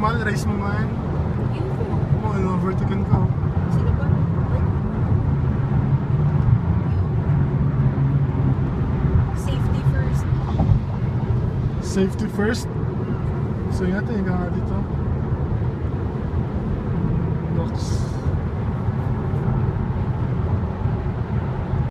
mahal, race mo nga yan. Yun oh, in-overtaken ka. Sino ba? Safety first. Safety first. So, ingat eh, ka nga dito.